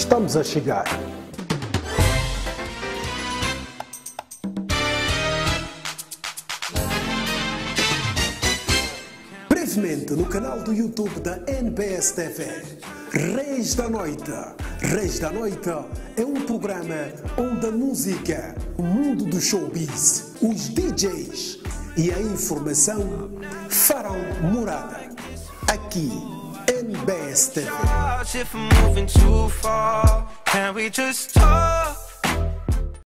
estamos a chegar. Brevemente no canal do YouTube da NBS TV. Reis da Noite. Reis da Noite é um programa onde a música, o mundo do showbiz, os DJs e a informação farão morada. Aqui, NBS TV. If I'm moving too far, can we just talk?